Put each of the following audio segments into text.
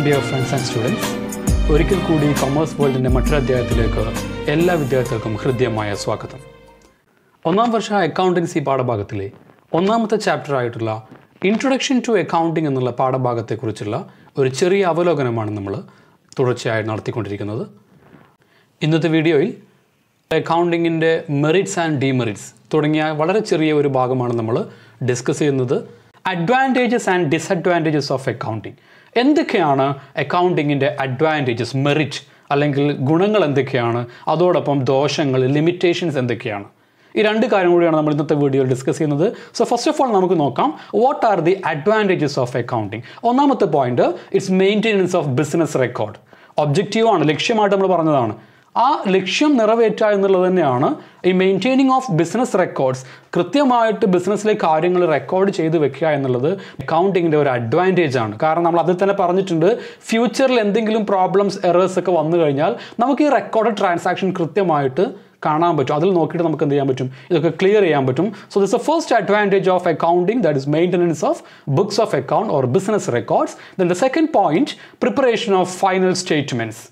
Welcome dear friends and students ഒരിക്കൽ കൂടി commerce വേൾഡിന്റെ മറ്റൊരു അധ്യായത്തിലേക്ക് എല്ലാ വിദ്യാർത്ഥികൾക്കും ഹൃദ്യമായ സ്വാഗതം. ഒന്നാം വർഷ അക്കൗണ്ടൻസി പാഠഭാഗത്തിലെ ഒന്നാമത്തെ ചാപ്റ്റർ ആയിട്ടുള്ള ഇൻട്രൊഡക്ഷൻ ടു അക്കൗണ്ടിംഗ് എന്നുള്ള പാഠഭാഗത്തെക്കുറിച്ചുള്ള ഒരു ചെറിയ അവലോകനമാണ് നമ്മൾ തുടർച്ചയായി നടത്തിക്കൊണ്ടിരിക്കുന്നത്. ഇന്നത്തെ വീഡിയോയിൽ അക്കൗണ്ടിങ്ങിന്റെ മെറിറ്റ്സ് ആൻഡ് ഡിമെറിറ്റ്സ് തുടങ്ങിയ വളരെ ചെറിയ ഒരു ഭാഗമാണ് നമ്മൾ ഡിസ്കസ് ചെയ്യുന്നത്. Advantages and disadvantages of accounting എന്തൊക്കെയാണ് അക്കൗണ്ടിങ്ങിന്റെ അഡ്വാന്റേജസ് മെറിറ്റ് അല്ലെങ്കിൽ ഗുണങ്ങൾ എന്തൊക്കെയാണ്? അതോടൊപ്പം ദോഷങ്ങൾ ലിമിറ്റേഷൻസ് എന്തൊക്കെയാണ്? ഈ രണ്ട് കാര്യം കൂടിയാണ് നമ്മൾ ഇന്നത്തെ വീഡിയോയിൽ ഡിസ്കസ് ചെയ്യുന്നത്. സോ ഫസ്റ്റ് ഓഫ് ഓൾ നമുക്ക് നോക്കാം what are the advantages of accounting ഒന്നാമത്തെ point it's maintenance of business record ഒബ്ജക്റ്റീവാണ് ലക്ഷ്യമായിട്ട് നമ്മൾ പറഞ്ഞതാണ്. ആ ലക്ഷ്യം നിറവേറ്റുക എന്നുള്ളത് തന്നെയാണ് ഈ മെയിന്റെയിനിങ് ഓഫ് ബിസിനസ് റെക്കോർഡ്സ് കൃത്യമായിട്ട് ബിസിനസ്സിലെ കാര്യങ്ങൾ റെക്കോർഡ് ചെയ്ത് വെക്കുക എന്നുള്ളത് അക്കൗണ്ടിങ്ങിന്റെ ഒരു അഡ്വാന്റേജ് ആണ്. കാരണം നമ്മൾ അതിൽ തന്നെ പറഞ്ഞിട്ടുണ്ട് ഫ്യൂച്ചറിൽ എന്തെങ്കിലും പ്രോബ്ലംസ് എറേഴ്സ് ഒക്കെ വന്നു കഴിഞ്ഞാൽ നമുക്ക് ഈ റെക്കോർഡ് ട്രാൻസാക്ഷൻ കൃത്യമായിട്ട് കാണാൻ പറ്റും. അതിൽ നോക്കിയിട്ട് നമുക്ക് എന്ത് ചെയ്യാൻ പറ്റും? ഇതൊക്കെ ക്ലിയർ ചെയ്യാൻ പറ്റും. So this a first advantage of accounting that is maintenance of books of account or business records then the second point preparation of final statements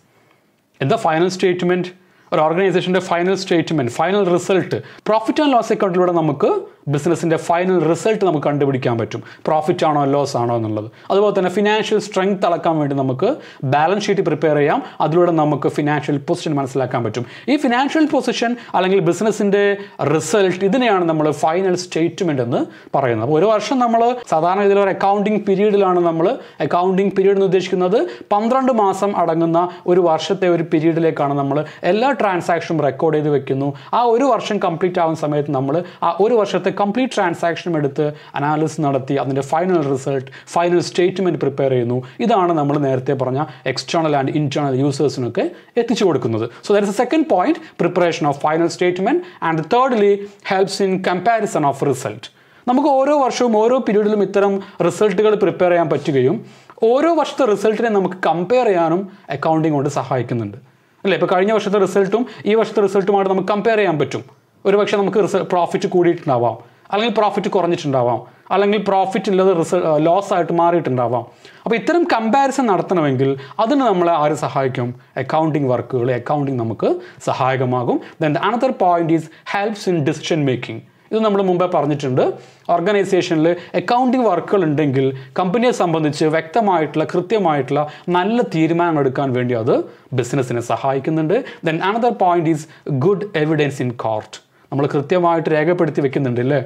എന്താ ഫൈനൽ സ്റ്റേറ്റ്മെന്റ് ഒരു ഓർഗനൈസേഷന്റെ final statement final result profit and loss അക്കൗണ്ടിലൂടെ നമുക്ക് ബിസിനസ്സിന്റെ final result നമുക്ക് കണ്ടുപിടിക്കാൻ പറ്റും. Profit ആണോ loss ആണോ എന്നുള്ളത്. അതുപോലെ തന്നെ ഫിനാൻഷ്യൽ സ്ട്രെങ്ത് അളക്കാൻ വേണ്ടി നമുക്ക് ബാലൻസ് ഷീറ്റ് പ്രിപ്പയർ ചെയ്യാം. അതിലൂടെ നമുക്ക് ഫിനാൻഷ്യൽ പൊസിഷൻ മനസ്സിലാക്കാൻ പറ്റും. ഈ ഫിനാൻഷ്യൽ പൊസിഷൻ അല്ലെങ്കിൽ ബിസിനസ്സിന്റെ റിസൾട്ട് ഇതിനെയാണ് നമ്മൾ ഫൈനൽ സ്റ്റേറ്റ്മെന്റ് എന്ന് പറയുന്നത്. അപ്പോൾ ഒരു വർഷം നമ്മൾ സാധാരണ ഇതിൽ ഒരു അക്കൗണ്ടിങ് പീരീഡിലാണ് നമ്മൾ അക്കൗണ്ടിങ് പീരീഡ് എന്ന് ഉദ്ദേശിക്കുന്നത്. പന്ത്രണ്ട് മാസം അടങ്ങുന്ന ഒരു വർഷത്തെ ഒരു പീരീഡിലേക്കാണ് നമ്മൾ എല്ലാ ട്രാൻസാക്ഷനും റെക്കോർഡ് ചെയ്ത് വെക്കുന്നു. ആ ഒരു വർഷം കംപ്ലീറ്റ് ആവുന്ന സമയത്ത് നമ്മൾ ആ ഒരു വർഷത്തെ കംപ്ലീറ്റ് ട്രാൻസാക്ഷനും എടുത്ത് അനാലിസിസ് നടത്തി അതിന്റെ final result final statement prepare ചെയ്യുന്നു. ഇതാണ് നമ്മൾ നേരത്തെ പറഞ്ഞ എക്സ്റ്റേണൽ ആൻഡ് ഇന്റേർണൽ യൂസേഴ്സിനൊക്കെ എത്തിച്ചു കൊടുക്കുന്നത്. So there is a second point preparation of final statement and thirdly helps in comparison of result നമുക്ക് ഓരോ വർഷവും ഓരോ പീരീഡിലും ഇത്തരം റിസൾട്ടുകൾ പ്രിപ്പയർ ചെയ്യാൻ പറ്റുകയും ഓരോ വർഷത്തെ റിസൾട്ടിനെ നമുക്ക് കമ്പയർ ചെയ്യാനും അക്കൗണ്ടിങ് കൊണ്ട് സഹായിക്കുന്നുണ്ട്. അല്ലേ? ഇപ്പോൾ കഴിഞ്ഞ വർഷത്തെ റിസൾട്ടും ഈ വർഷത്തെ റിസൾട്ടുമായിട്ട് നമുക്ക് കമ്പയർ ചെയ്യാൻ പറ്റും. ഒരു പക്ഷേ നമുക്ക് റിസ പ്രോഫിറ്റ് കൂടിയിട്ടുണ്ടാവാം. അല്ലെങ്കിൽ പ്രോഫിറ്റ് കുറഞ്ഞിട്ടുണ്ടാവാം. അല്ലെങ്കിൽ പ്രോഫിറ്റ് ഇല്ലാതെ റിസൾ ലോസ് ആയിട്ട് മാറിയിട്ടുണ്ടാവാം. അപ്പോൾ ഇത്തരം കമ്പാരിസൺ നടത്തണമെങ്കിൽ അതിന് നമ്മളെ ആര് സഹായിക്കും? അക്കൗണ്ടിങ് വർക്കുകൾ അക്കൗണ്ടിങ് നമുക്ക് സഹായകമാകും. Then another point is helps in decision making ഇത് നമ്മൾ മുമ്പേ പറഞ്ഞിട്ടുണ്ട്. ഓർഗനൈസേഷനിൽ അക്കൗണ്ടിങ് വർക്കുകൾ ഉണ്ടെങ്കിൽ കമ്പനിയെ സംബന്ധിച്ച് വ്യക്തമായിട്ടുള്ള കൃത്യമായിട്ടുള്ള നല്ല തീരുമാനം എടുക്കാൻ വേണ്ടി അത് ബിസിനസ്സിനെ സഹായിക്കുന്നുണ്ട്. Then another point is good evidence in court നമ്മൾ കൃത്യമായിട്ട് രേഖപ്പെടുത്തി വെക്കുന്നുണ്ട് അല്ലേ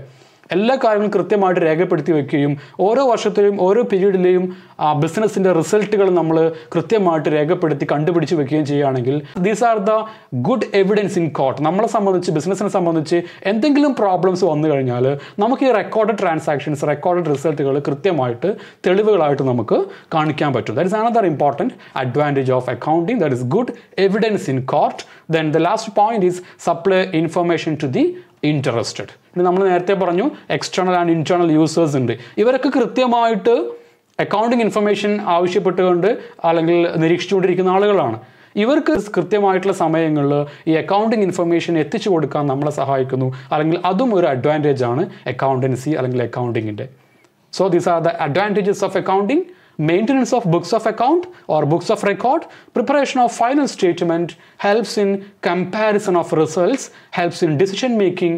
എല്ലാ കാര്യങ്ങളും കൃത്യമായിട്ട് രേഖപ്പെടുത്തി വെക്കുകയും ഓരോ വർഷത്തെയും ഓരോ പീരീഡിലെയും ബിസിനസ്സിന്റെ റിസൾട്ടുകൾ നമ്മൾ കൃത്യമായിട്ട് രേഖപ്പെടുത്തി കണ്ടുപിടിച്ച് വെക്കുകയും ചെയ്യുകയാണെങ്കിൽ these are the good evidence in court നമ്മളെ സംബന്ധിച്ച് ബിസിനസ്സിനെ സംബന്ധിച്ച് എന്തെങ്കിലും പ്രോബ്ലംസ് വന്നു കഴിഞ്ഞാൽ നമുക്ക് ഈ റെക്കോർഡ് ട്രാൻസാക്ഷൻസ് റെക്കോർഡ് റിസൾട്ടുകൾ കൃത്യമായിട്ട് തെളിവുകളായിട്ട് നമുക്ക് കാണിക്കാൻ പറ്റും. That is another important advantage of accounting that is good evidence in court then the last point is supply information to the interested ഇനി നമ്മൾ നേരത്തെ പറഞ്ഞു എക്സ്റ്റേണൽ ആൻഡ് ഇന്റേർണൽ യൂസേഴ്സ് ഉണ്ട്. ഇവരൊക്കെ കൃത്യമായിട്ട് അക്കൗണ്ടിങ് ഇൻഫർമേഷൻ ആവശ്യപ്പെട്ടുകൊണ്ട് അല്ലെങ്കിൽ നിരീക്ഷിച്ചുകൊണ്ടിരിക്കുന്ന ആളുകളാണ്. ഇവർക്ക് കൃത്യമായിട്ടുള്ള സമയങ്ങളിൽ ഈ അക്കൗണ്ടിങ് ഇൻഫർമേഷൻ എത്തിച്ചു കൊടുക്കാൻ നമ്മളെ സഹായിക്കുന്നു. അല്ലെങ്കിൽ അതും ഒരു അഡ്വാന്റേജ് ആണ് അക്കൗണ്ടൻസി അല്ലെങ്കിൽ അക്കൗണ്ടിങ്ങിന്റെ so these are the advantages of accounting maintenance of books of account or books of record, preparation of final statement, helps in comparison of results, helps in decision making,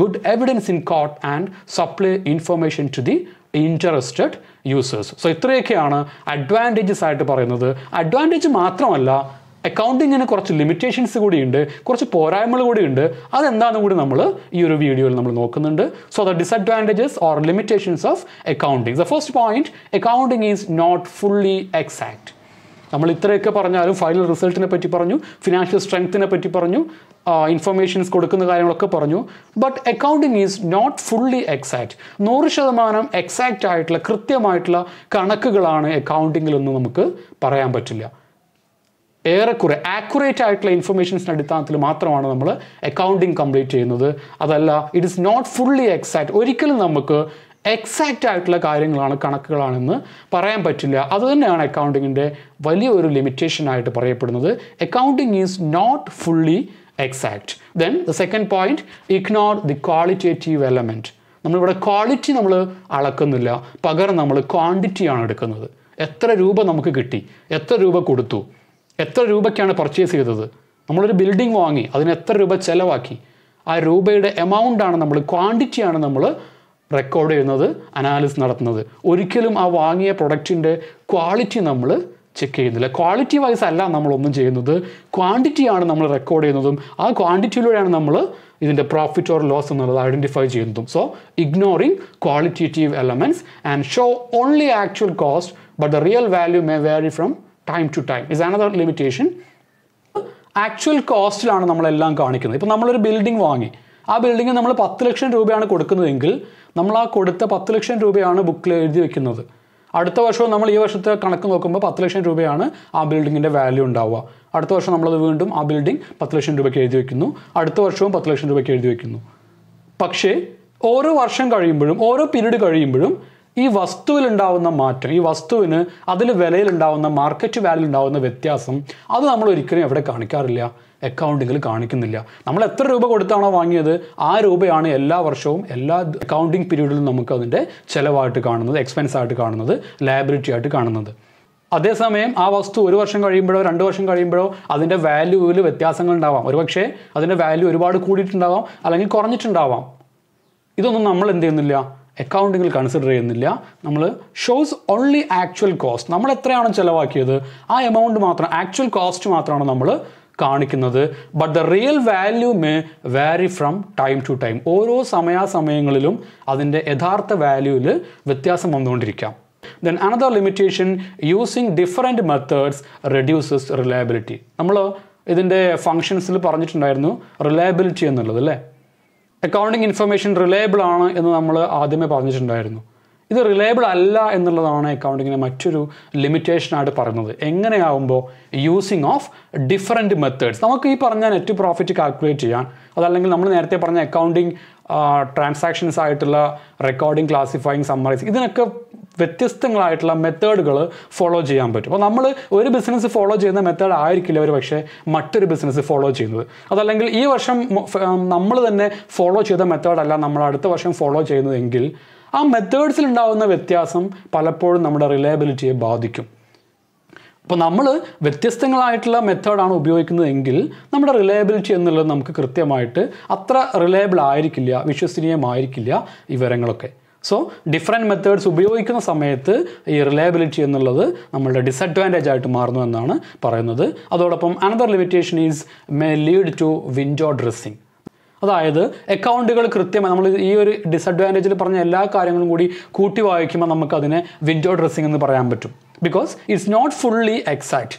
good evidence in court and supply information to the interested users so ഇത്രയൊക്കെയാണ് advantages ആയിട്ട് പറയുന്നത് Advantage മാത്രമല്ല അക്കൗണ്ടിങ്ങിന് കുറച്ച് limitations കൂടിയുണ്ട് കുറച്ച് പോരായ്മകൾ കൂടിയുണ്ട്. അതെന്താണെന്ന് കൂടി നമ്മൾ ഈ ഒരു വീഡിയോയിൽ നമ്മൾ നോക്കുന്നുണ്ട്. So the disadvantages or limitations of accounting the first point accounting is not fully exact നമ്മൾ ഇത്രയൊക്കെ പറഞ്ഞാലും ഫൈനൽ റിസൾട്ടിനെ പറ്റി പറഞ്ഞു ഫിനാൻഷ്യൽ സ്ട്രെങ്ത്തിനെ പറ്റി പറഞ്ഞു ഇൻഫർമേഷൻസ് കൊടുക്കുന്ന കാര്യങ്ങളൊക്കെ പറഞ്ഞു. But accounting is not fully exact നൂറ് ശതമാനം എക്സാക്റ്റ് ആയിട്ടുള്ള കൃത്യമായിട്ടുള്ള കണക്കുകളാണ് അക്കൗണ്ടിങ്ങിലൊന്നും നമുക്ക് പറയാൻ പറ്റില്ല. ഏറെക്കുറെ ആക്യുറേറ്റ് ആയിട്ടുള്ള ഇൻഫർമേഷൻസിന്റെ അടിസ്ഥാനത്തിൽ മാത്രമാണ് നമ്മൾ അക്കൗണ്ടിങ് കംപ്ലീറ്റ് ചെയ്യുന്നത്. അതല്ല it is not fully exact ഒരിക്കലും നമുക്ക് എക്സാക്റ്റ് ആയിട്ടുള്ള കാര്യങ്ങളാണ് കണക്കുകളാണെന്ന് പറയാൻ പറ്റില്ല. അതുതന്നെയാണ് അക്കൗണ്ടിങ്ങിന്റെ വലിയൊരു ലിമിറ്റേഷൻ ആയിട്ട് പറയപ്പെടുന്നത്. Accounting is not fully exact then the second point ignore the qualitative element നമ്മളിവിടെ ക്വാളിറ്റി നമ്മൾ അളക്കുന്നില്ല. പകരം നമ്മൾ ക്വാണ്ടിറ്റിയാണ് എടുക്കുന്നത്. എത്ര രൂപ നമുക്ക് കിട്ടി? എത്ര രൂപ കൊടുത്തു? എത്ര രൂപയ്ക്കാണ് പർച്ചേസ് ചെയ്തത്? നമ്മളൊരു ബിൽഡിംഗ് വാങ്ങി അതിന് എത്ര രൂപ ചിലവാക്കി? ആ രൂപയുടെ എമൗണ്ടാണ് നമ്മൾ ക്വാണ്ടിറ്റിയാണ് നമ്മൾ റെക്കോർഡ് ചെയ്യുന്നത് അനാലിസിസ് നടത്തുന്നത്. ഒരിക്കലും ആ വാങ്ങിയ പ്രൊഡക്റ്റിന്റെ ക്വാളിറ്റി നമ്മൾ ചെക്ക് ചെയ്യുന്നില്ല. ക്വാളിറ്റി വൈസ് അല്ല നമ്മളൊന്നും ചെയ്യുന്നത്. ക്വാണ്ടിറ്റിയാണ് നമ്മൾ റെക്കോർഡ് ചെയ്യുന്നതും ആ ക്വാണ്ടിറ്റിയിലൂടെയാണ് നമ്മൾ ഇതിന്റെ പ്രോഫിറ്റ് ഓർ ലോസ് എന്നുള്ളത് ഐഡന്റിഫൈ ചെയ്യുന്നതും. So ignoring qualitative elements and show only actual cost but the real value may vary from time to time is another limitation actual കോസ്റ്റിലാണ് നമ്മളെല്ലാം കാണിക്കുന്നത്. ഇപ്പം നമ്മളൊരു ബിൽഡിംഗ് വാങ്ങി. ആ ബിൽഡിംഗ് നമ്മൾ പത്ത് ലക്ഷം രൂപയാണ് കൊടുക്കുന്നതെങ്കിൽ നമ്മൾ ആ കൊടുത്ത പത്ത് ലക്ഷം രൂപയാണ് ബുക്കിൽ എഴുതി വെക്കുന്നത്. അടുത്ത വർഷവും നമ്മൾ ഈ വർഷത്തെ കണക്ക് നോക്കുമ്പോൾ പത്ത് ലക്ഷം രൂപയാണ് ആ ബിൽഡിങ്ങിന്റെ വാല്യൂ ഉണ്ടാവുക. അടുത്ത വർഷം നമ്മളത് വീണ്ടും ആ ബിൽഡിംഗ് പത്ത് ലക്ഷം രൂപയ്ക്ക് എഴുതി വെക്കുന്നു. അടുത്ത വർഷവും പത്ത് ലക്ഷം രൂപയ്ക്ക് എഴുതി വെക്കുന്നു. പക്ഷേ ഓരോ വർഷം കഴിയുമ്പോഴും ഓരോ പീരീഡ് കഴിയുമ്പോഴും ഈ വസ്തുവിൽ ഉണ്ടാവുന്ന മാറ്റം ഈ വസ്തുവിന് അതിൽ വിലയിൽ ഉണ്ടാവുന്ന മാർക്കറ്റ് വാല്യൂ ഉണ്ടാവുന്ന വ്യത്യാസം അത് നമ്മൾ ഒരിക്കലും എവിടെ കാണിക്കാറില്ല അക്കൗണ്ടിങ്ങിൽ കാണിക്കുന്നില്ല. നമ്മൾ എത്ര രൂപ കൊടുത്താണോ വാങ്ങിയത് ആ രൂപയാണ് എല്ലാ വർഷവും എല്ലാ അക്കൗണ്ടിങ് പീരീഡിലും നമുക്ക് അതിന്റെ ചിലവായിട്ട് കാണുന്നത് എക്സ്പെൻസ് ആയിട്ട് കാണുന്നത് ലയബിലിറ്റി ആയിട്ട് കാണുന്നത്. അതേസമയം ആ വസ്തു ഒരു വർഷം കഴിയുമ്പോഴോ രണ്ട് വർഷം കഴിയുമ്പോഴോ അതിന്റെ വാല്യൂവിൽ വ്യത്യാസങ്ങൾ ഉണ്ടാവാം ഒരുപക്ഷെ അതിന്റെ വാല്യൂ ഒരുപാട് കൂടിയിട്ടുണ്ടാവാം അല്ലെങ്കിൽ കുറഞ്ഞിട്ടുണ്ടാവാം. ഇതൊന്നും നമ്മൾ എന്ത് ചെയ്യുന്നില്ല അക്കൗണ്ടിങ്ങിൽ കൺസിഡർ ചെയ്യുന്നില്ല. നമ്മൾ ഷോസ് ഓൺലി ആക്ച്വൽ കോസ്റ്റ് നമ്മൾ എത്രയാണ് ചിലവാക്കിയത്? ആ എമൗണ്ട് മാത്രം ആക്ച്വൽ കോസ്റ്റ് മാത്രമാണ് നമ്മൾ കാണിക്കുന്നത്. But the real value may vary from time to time ഓരോ സമയാസമയങ്ങളിലും അതിന്റെ യഥാർത്ഥ വാല്യൂവിൽ വ്യത്യാസം വന്നുകൊണ്ടിരിക്കാം. Then another limitation using different methods reduces reliability നമ്മൾ ഇതിന്റെ ഫങ്ഷൻസിൽ പറഞ്ഞിട്ടുണ്ടായിരുന്നു റിലയബിലിറ്റി എന്നുള്ളത് അല്ലേ? അക്കൗണ്ടിങ് ഇൻഫർമേഷൻ റിലയബിൾ ആണ് എന്ന് നമ്മൾ ആദ്യമേ പറഞ്ഞിട്ടുണ്ടായിരുന്നു. ഇത് റിലയബിൾ അല്ല എന്നുള്ളതാണ് അക്കൗണ്ടിങ്ങിന്റെ മറ്റൊരു ലിമിറ്റേഷനായിട്ട് പറയുന്നത്. എങ്ങനെയാവുമ്പോൾ യൂസിങ് ഓഫ് ഡിഫറെന്റ് മെത്തേഡ്സ് നമുക്ക് ഈ പറഞ്ഞ നെറ്റ് പ്രോഫിറ്റ് കാൽക്കുലേറ്റ് ചെയ്യാൻ അതല്ലെങ്കിൽ നമ്മൾ നേരത്തെ പറഞ്ഞ അക്കൗണ്ടിങ് ട്രാൻസാക്ഷൻസ് ആയിട്ടുള്ള റെക്കോർഡിംഗ് ക്ലാസിഫൈങ് സമ്മറൈസ് ഇതിനൊക്കെ വ്യത്യസ്തങ്ങളായിട്ടുള്ള മെത്തേഡുകൾ ഫോളോ ചെയ്യാൻ പറ്റും. അപ്പോൾ നമ്മൾ ഒരു ബിസിനസ് ഫോളോ ചെയ്യുന്ന മെത്തേഡ് ആയിരിക്കില്ല ഒരു പക്ഷേ മറ്റൊരു ബിസിനസ് ഫോളോ ചെയ്യുന്നത്. അതല്ലെങ്കിൽ ഈ വർഷം നമ്മൾ തന്നെ ഫോളോ ചെയ്ത മെത്തേഡല്ല നമ്മൾ അടുത്ത വർഷം ഫോളോ ചെയ്യുന്നതെങ്കിൽ ആ മെത്തേഡ്സിൽ ഉണ്ടാകുന്ന വ്യത്യാസം പലപ്പോഴും നമ്മുടെ റിലയബിലിറ്റിയെ ബാധിക്കും. അപ്പോൾ നമ്മൾ വ്യത്യസ്തങ്ങളായിട്ടുള്ള മെത്തേഡാണ് ഉപയോഗിക്കുന്നതെങ്കിൽ നമ്മുടെ റിലയബിലിറ്റി എന്നുള്ളത് നമുക്ക് കൃത്യമായിട്ട് അത്ര റിലയബിൾ ആയിരിക്കില്ല വിശ്വസനീയമായിരിക്കില്ല ഈ വിവരങ്ങളൊക്കെ. സോ ഡിഫറെന്റ് മെത്തേഡ്സ് ഉപയോഗിക്കുന്ന സമയത്ത് ഈ റിലയബിലിറ്റി എന്നുള്ളത് നമ്മളുടെ ഡിസഡ്വാന്റേജ് ആയിട്ട് മാറുന്നു എന്നാണ് പറയുന്നത്. അതോടൊപ്പം another limitation is may lead to window dressing അതായത് അക്കൗണ്ടുകൾ കൃത്യമായി നമ്മൾ ഈ ഒരു ഡിസഡ്വാന്റേജിൽ പറഞ്ഞ എല്ലാ കാര്യങ്ങളും കൂടി കൂട്ടി വായിക്കുമ്പോൾ നമുക്കതിനെ വിൻഡോ ഡ്രസ്സിംഗ് എന്ന് പറയാൻ പറ്റും. Because it's not fully exact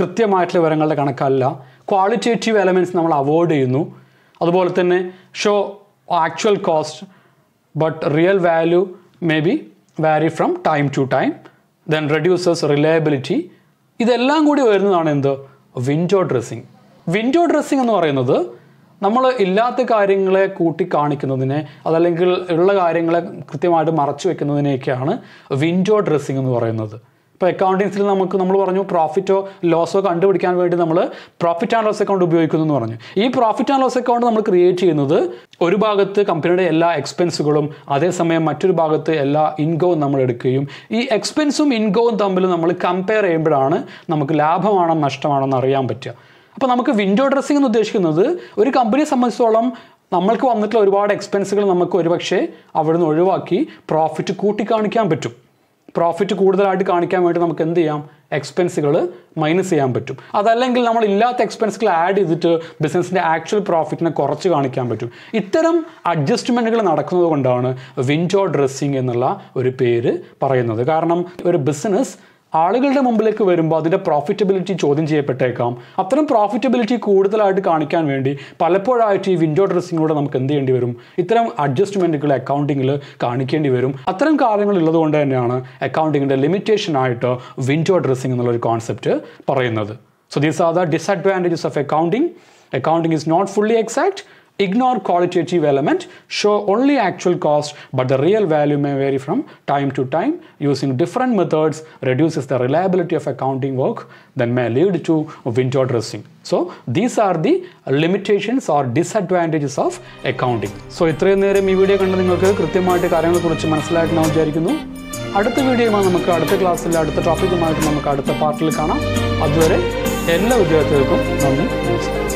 കൃത്യമായിട്ടുള്ള വിവരങ്ങളുടെ കണക്കല്ല. ക്വാളിറ്റേറ്റീവ് എലമെന്റ്സ് നമ്മൾ അവോയ്ഡ് ചെയ്യുന്നു. അതുപോലെ തന്നെ show actual cost but real value may be vary from time to time then reduces reliability ഇതെല്ലാം കൂടി വരുന്നതാണ് എന്ത്? വിൻഡോ ഡ്രസ്സിങ് വിൻഡോ ഡ്രസ്സിങ് എന്ന് പറയുന്നത് നമ്മൾ ഇല്ലാത്ത കാര്യങ്ങളെ കൂട്ടി കാണിക്കുന്നതിനെ അതല്ലെങ്കിൽ ഉള്ള കാര്യങ്ങളെ കൃത്യമായിട്ട് മറച്ചു വെക്കുന്നതിനെയൊക്കെയാണ് വിൻഡോ ഡ്രസ്സിംഗ് എന്ന് പറയുന്നത്. ഇപ്പോൾ അക്കൗണ്ടിങ്സിൽ നമുക്ക് നമ്മൾ പറഞ്ഞു പ്രോഫിറ്റോ ലോസോ കണ്ടുപിടിക്കാൻ വേണ്ടി നമ്മൾ പ്രോഫിറ്റ് ആൻഡ് ലോസ് അക്കൗണ്ട് ഉപയോഗിക്കുന്നു എന്ന് പറഞ്ഞു. ഈ പ്രോഫിറ്റ് ആൻഡ് ലോസ് അക്കൗണ്ട് നമ്മൾ ക്രിയേറ്റ് ചെയ്യുന്നത് ഒരു ഭാഗത്ത് കമ്പനിയുടെ എല്ലാ എക്സ്പെൻസുകളും അതേസമയം മറ്റൊരു ഭാഗത്ത് എല്ലാ ഇൻകവും നമ്മൾ എടുക്കുകയും ഈ എക്സ്പെൻസും ഇൻകവും തമ്മിൽ നമ്മൾ കമ്പയർ ചെയ്യുമ്പോഴാണ് നമുക്ക് ലാഭമാണോ നഷ്ടമാണോ എന്ന് അറിയാൻ പറ്റുക. അപ്പോൾ നമുക്ക് വിൻഡോ ഡ്രസ്സിംഗ് എന്ന് ഉദ്ദേശിക്കുന്നത് ഒരു കമ്പനിയെ സംബന്ധിച്ചിടത്തോളം നമ്മൾക്ക് വന്നിട്ടുള്ള ഒരുപാട് എക്സ്പെൻസുകൾ നമുക്ക് ഒരുപക്ഷെ അവിടുന്ന് ഒഴിവാക്കി പ്രോഫിറ്റ് കൂട്ടിക്കാണിക്കാൻ പറ്റും. പ്രോഫിറ്റ് കൂടുതലായിട്ട് കാണിക്കാൻ വേണ്ടി നമുക്ക് എന്ത് ചെയ്യാം? എക്സ്പെൻസുകൾ മൈനസ് ചെയ്യാൻ പറ്റും. അതല്ലെങ്കിൽ നമ്മൾ ഇല്ലാത്ത എക്സ്പെൻസുകൾ ആഡ് ചെയ്തിട്ട് ബിസിനസ്സിന്റെ ആക്ച്വൽ പ്രോഫിറ്റിനെ കുറച്ച് കാണിക്കാൻ പറ്റും. ഇത്തരം അഡ്ജസ്റ്റ്മെന്റുകൾ നടക്കുന്നത് കൊണ്ടാണ് വിൻഡോ ഡ്രസ്സിംഗ് എന്നുള്ള ഒരു പേര് പറയുന്നത്. കാരണം ഒരു ബിസിനസ് ആളുകളുടെ മുമ്പിലേക്ക് വരുമ്പോൾ അതിന്റെ പ്രോഫിറ്റബിലിറ്റി ചോദ്യം ചെയ്യപ്പെട്ടേക്കാം. അത്തരം പ്രോഫിറ്റബിലിറ്റി കൂടുതലായിട്ട് കാണിക്കാൻ വേണ്ടി പലപ്പോഴായിട്ട് ഈ വിൻഡോ ഡ്രസ്സിങ്ങിലൂടെ നമുക്ക് എന്ത് ചെയ്യേണ്ടി വരും? ഇത്തരം അഡ്ജസ്റ്റ്മെന്റുകൾ അക്കൗണ്ടിങ്ങിൽ കാണിക്കേണ്ടി വരും. അത്തരം കാര്യങ്ങൾ ഉള്ളതുകൊണ്ട് തന്നെയാണ് അക്കൗണ്ടിങ്ങിന്റെ ലിമിറ്റേഷൻ ആയിട്ട് വിൻഡോ ഡ്രസ്സിംഗ് എന്നുള്ളൊരു കോൺസെപ്റ്റ് പറയുന്നത്. So these are the disadvantages of accounting accounting is not fully exact Ignore qualitative element, show only actual cost, but the real value may vary from time to time. Using different methods reduces the reliability of accounting work, then may lead to window dressing. So these are the limitations or disadvantages of accounting. So ഇത്രയും നേരം ഈ video കണ്ട് നിങ്ങൾക്ക് കൃത്യമായിട്ട് കാര്യങ്ങളെക്കുറിച്ച് മനസ്സിലായിട്ടുണ്ടാവും വിചാരിക്കുന്നു അടുത്ത വീഡിയോയുമായി നമുക്ക് അടുത്ത ക്ലാസ്സിൽ അടുത്ത ടോപ്പിക്കുമായിട്ട് നമുക്ക് അടുത്ത പാർട്ടിൽ കാണാം അതുവരെ എല്ലാ വിദ്യാർത്ഥികൾക്കും നന്ദി നമസ്കാരം